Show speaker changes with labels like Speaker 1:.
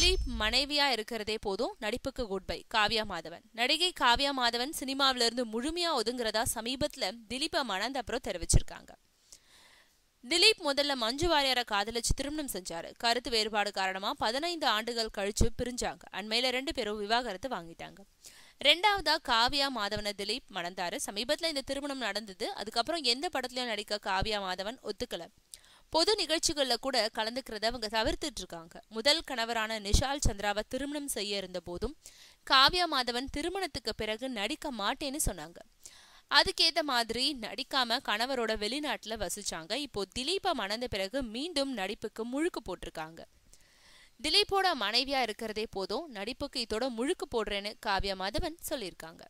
Speaker 1: திலீப் மனைவியா இருக்கிறதே போதும். நடிப்புக்கு குட் பை காவ்யா மாதவன். நடிகை காவ்யா மாதவன் சினிமாவில இருந்து முழுமையா ஒதுங்குறதா சமீபத்துல திலீப்பை மணந்த அப்புறம் தெரிவிச்சிருக்காங்க. திலீப் முதல்ல மஞ்சு வாரியாரை காதலிச்சு திருமணம் செஞ்சாரு. கருத்து வேறுபாடு காரணமா பதினைந்து ஆண்டுகள் கழிச்சு பிரிஞ்சாங்க. அண்மையில ரெண்டு பேரும் விவாகரத்து வாங்கிட்டாங்க. ரெண்டாவதா காவ்யா மாதவனை திலீப் மணந்தாரு. சமீபத்துல இந்த திருமணம் நடந்தது. அதுக்கப்புறம் எந்த படத்துலயும் நடிக்க காவ்யா மாதவன் ஒத்துக்கல. பொது நிகழ்ச்சிகளில் கூட கலந்துக்கிறத அவங்க தவிர்த்துட்டு இருக்காங்க முதல் கணவரான நிஷால் சந்திராவை திருமணம் செய்ய இருந்த போதும் காவ்யா மாதவன் திருமணத்துக்கு பிறகு நடிக்க மாட்டேன்னு சொன்னாங்க. அதுக்கேற்ற மாதிரி நடிக்காம கணவரோட வெளிநாட்டுல வசிச்சாங்க. இப்போ திலீப்பை மணந்த பிறகு மீண்டும் நடிப்புக்கு முழுக்கு போட்டிருக்காங்க. திலீப்போட மனைவியா இருக்கிறதே போதும் நடிப்புக்கு இதோட முழுக்கு போடுறேன்னு காவ்யா மாதவன் சொல்லியிருக்காங்க.